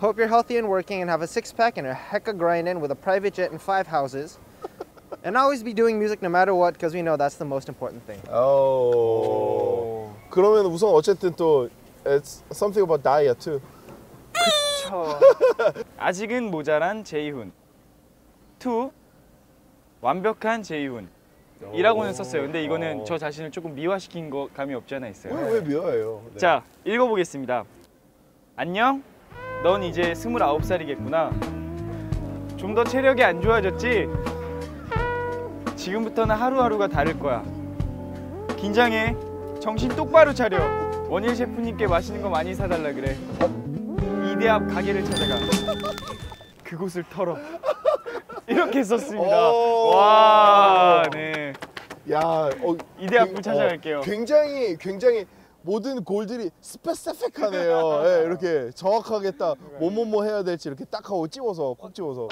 hope you're healthy and working and have a six pack and a heck of grinding with a private jet and five houses. And always be doing music no matter what because we know that's the most important thing. 오. 그러면 우선 어쨌든 또 it's something about diet too. 저 아직은 모자란 제이훈. 투 완벽한 제이훈. 이라고는 썼어요. 근데 이거는 저 자신을 조금 미화시킨 거 감이 없지 않아 있어요. 왜, 왜 미워해요? 네. 자, 읽어보겠습니다. 안녕. 넌 이제 29살이겠구나. 좀 더 체력이 안 좋아졌지? 지금부터는 하루하루가 다를 거야. 긴장해. 정신 똑바로 차려. 원일 셰프님께 맛있는 거 많이 사달라 그래. 이대 앞 가게를 찾아가. 그곳을 털어. 이렇게 썼습니다. 오. 와, 네. 야, 어, 이대 앞을 굉- 찾아갈게요. 어, 굉장히 굉장히 모든 골들이 스페시픽하네요. 예, 이렇게 정확하게 딱 뭐뭐뭐 해야 될지 이렇게 딱 하고 찍어서 콕 찍어서.